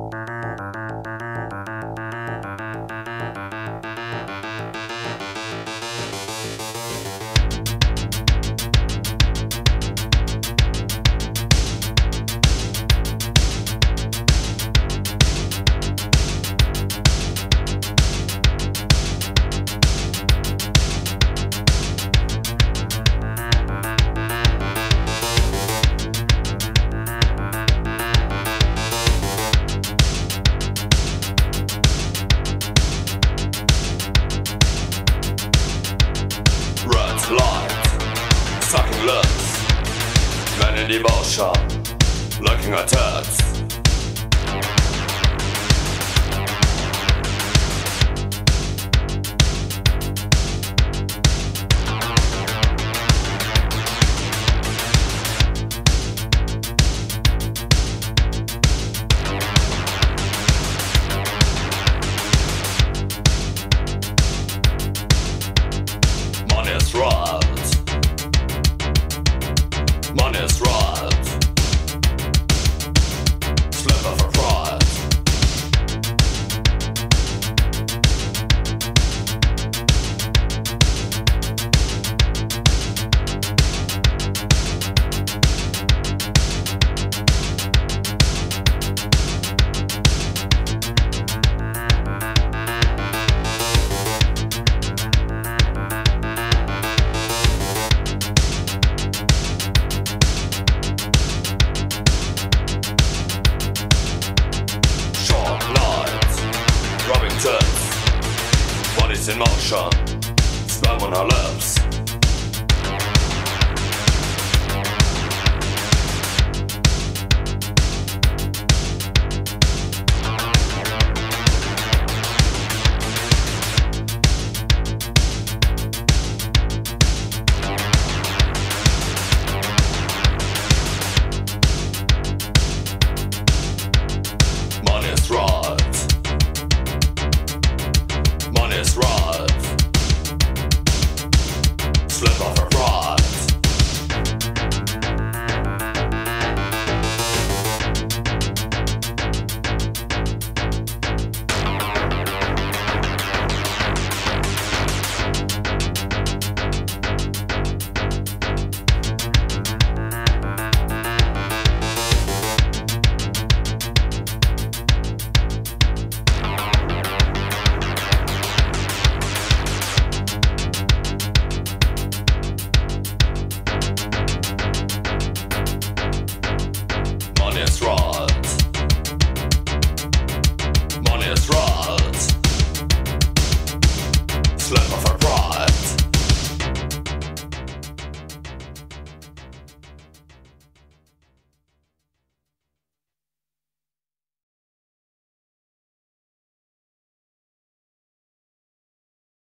Red sucking lips, men in emotion, looking at it. In motion, sperm on her lips. Is right. Money is